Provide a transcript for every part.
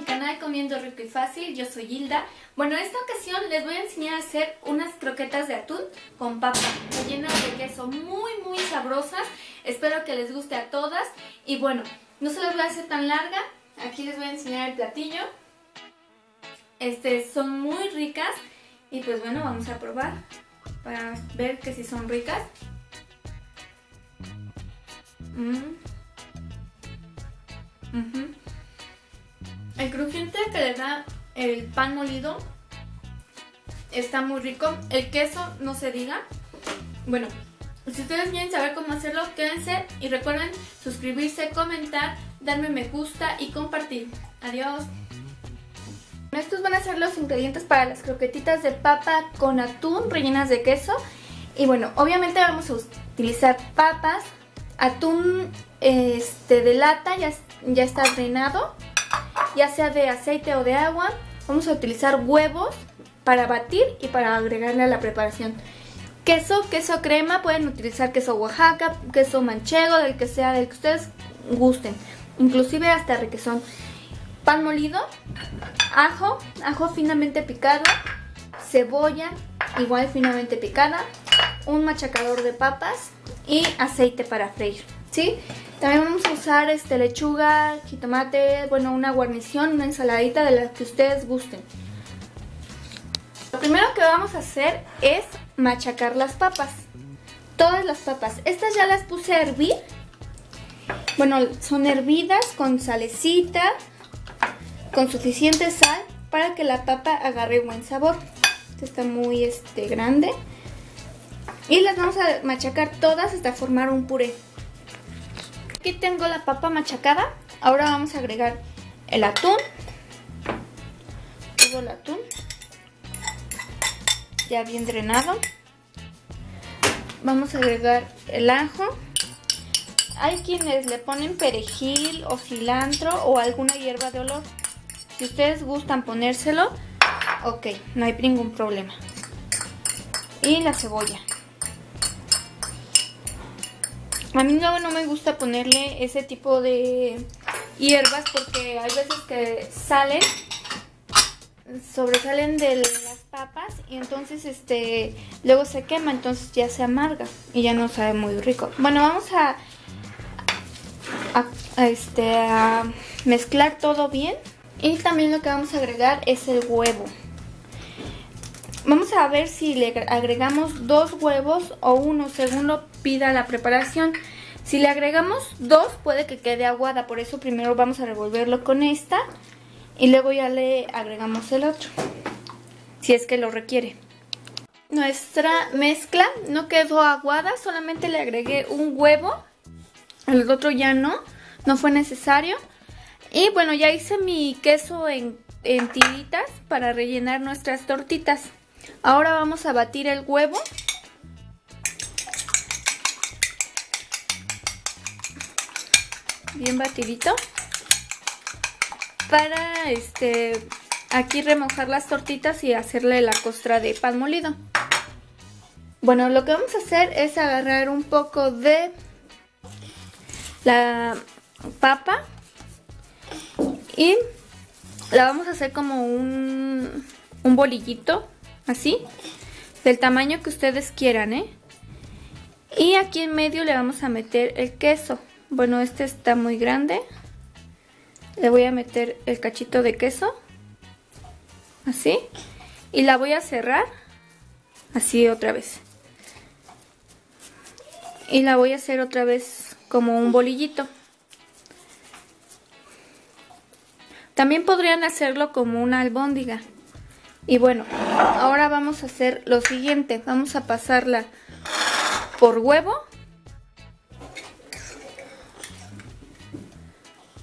canal Comiendo Rico y Fácil, yo soy Hilda. Bueno, en esta ocasión les voy a enseñar a hacer unas croquetas de atún con papa, rellenas de queso muy muy sabrosas. Espero que les guste a todas. Y bueno, no se las voy a hacer tan larga, aquí les voy a enseñar el platillo. Este, son muy ricas y pues bueno, vamos a probar para ver que si son ricas. Mm. El crujiente que le da el pan molido está muy rico. El queso no se diga. Bueno, si ustedes quieren saber cómo hacerlo, quédense y recuerden suscribirse, comentar, darme me gusta y compartir. Adiós. Estos van a ser los ingredientes para las croquetitas de papa con atún rellenas de queso. Y bueno, obviamente vamos a utilizar papas, atún este, de lata, ya, ya está drenado, ya sea de aceite o de agua. Vamos a utilizar huevos para batir y para agregarle a la preparación. Queso, queso crema, pueden utilizar queso Oaxaca, queso manchego, del que sea, del que ustedes gusten. Inclusive hasta requesón. Pan molido, ajo, ajo finamente picado, cebolla, igual finamente picada, un machacador de papas y aceite para freír, ¿sí? También vamos a usar este, lechuga, jitomate, bueno, una guarnición, una ensaladita de la que ustedes gusten. Lo primero que vamos a hacer es machacar las papas. Todas las papas. Estas ya las puse a hervir. Bueno, son hervidas con salecita, con suficiente sal para que la papa agarre buen sabor. Esta está muy este, grande. Y las vamos a machacar todas hasta formar un puré. Aquí tengo la papa machacada. Ahora vamos a agregar el atún. Todo el atún. Ya bien drenado. Vamos a agregar el ajo. Hay quienes le ponen perejil o cilantro o alguna hierba de olor. Si ustedes gustan ponérselo, ok, no hay ningún problema. Y la cebolla. A mí no, me gusta ponerle ese tipo de hierbas porque hay veces que salen, sobresalen de las papas y entonces este luego se quema, entonces ya se amarga y ya no sabe muy rico. Bueno, vamos a, este, a mezclar todo bien y también lo que vamos a agregar es el huevo. Vamos a ver si le agregamos dos huevos o uno según lo pida la preparación. Si le agregamos dos puede que quede aguada, por eso primero vamos a revolverlo con esta y luego ya le agregamos el otro, si es que lo requiere. Nuestra mezcla no quedó aguada, solamente le agregué un huevo, el otro ya no, no fue necesario. Y bueno, ya hice mi queso en, en tiritas para rellenar nuestras tortitas. Ahora vamos a batir el huevo. Bien batidito. Para este aquí remojar las tortitas y hacerle la costra de pan molido. Bueno, lo que vamos a hacer es agarrar un poco de la papa y la vamos a hacer como un, un bolillito así, del tamaño que ustedes quieran, ¿eh? Y aquí en medio le vamos a meter el queso. Bueno, este está muy grande. Le voy a meter el cachito de queso. Así. Y la voy a cerrar. Así otra vez. Y la voy a hacer otra vez como un bolillito. También podrían hacerlo como una albóndiga. Y bueno, ahora vamos a hacer lo siguiente. Vamos a pasarla por huevo.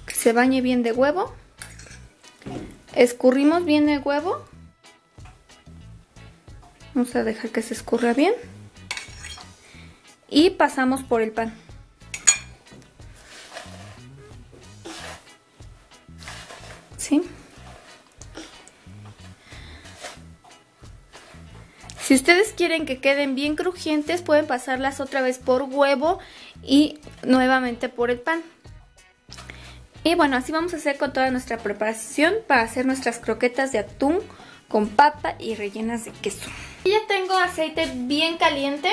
Que se bañe bien de huevo. Escurrimos bien el huevo. Vamos a dejar que se escurra bien. Y pasamos por el pan. ¿Sí? Si ustedes quieren que queden bien crujientes, pueden pasarlas otra vez por huevo y nuevamente por el pan. Y bueno, así vamos a hacer con toda nuestra preparación para hacer nuestras croquetas de atún con papa y rellenas de queso. Ya tengo aceite bien caliente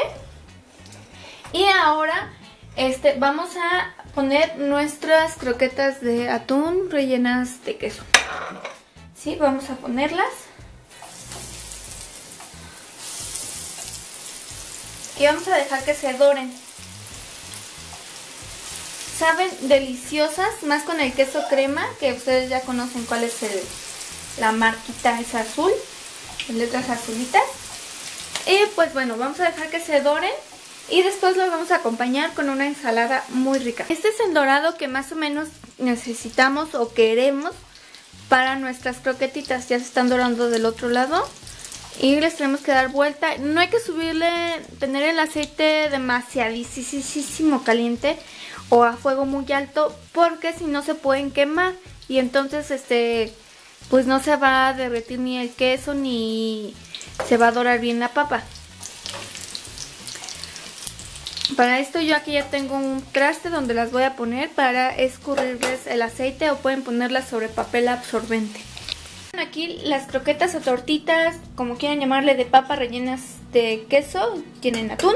y ahora este, vamos a poner nuestras croquetas de atún rellenas de queso. Sí, vamos a ponerlas. Y vamos a dejar que se doren. Saben deliciosas, más con el queso crema, que ustedes ya conocen cuál es el, la marquita, es azul, en letras azulitas. Y pues bueno, vamos a dejar que se doren y después lo vamos a acompañar con una ensalada muy rica. Este es el dorado que más o menos necesitamos o queremos para nuestras croquetitas. Ya se están dorando del otro lado. Y les tenemos que dar vuelta. No hay que subirle, tener el aceite demasiadísimo caliente o a fuego muy alto porque si no se pueden quemar. Y entonces este pues no se va a derretir ni el queso ni se va a dorar bien la papa. Para esto yo aquí ya tengo un traste donde las voy a poner para escurrirles el aceite o pueden ponerlas sobre papel absorbente. Aquí las croquetas o tortitas, como quieran llamarle, de papa rellenas de queso, tienen atún.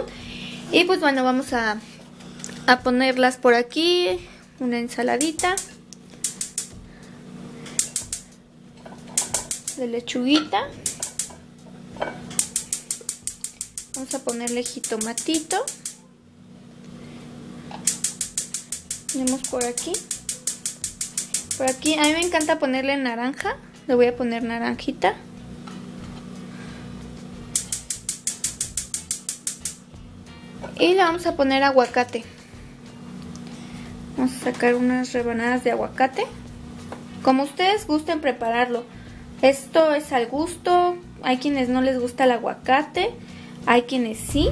Y pues bueno, vamos a, a ponerlas por aquí, una ensaladita de lechuguita. Vamos a ponerle jitomatito. Tenemos por aquí. Por aquí, a mí me encanta ponerle naranja. Le voy a poner naranjita. Y le vamos a poner aguacate. Vamos a sacar unas rebanadas de aguacate. Como ustedes gusten prepararlo. Esto es al gusto. Hay quienes no les gusta el aguacate. Hay quienes sí.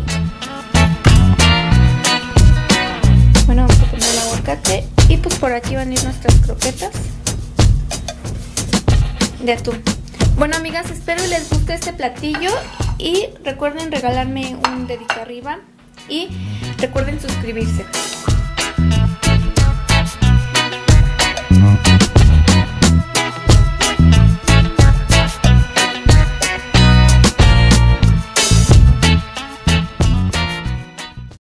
Bueno, vamos a poner el aguacate. Y pues por aquí van a ir nuestras croquetas de atún. Bueno amigas, espero les guste este platillo y recuerden regalarme un dedito arriba y recuerden suscribirse.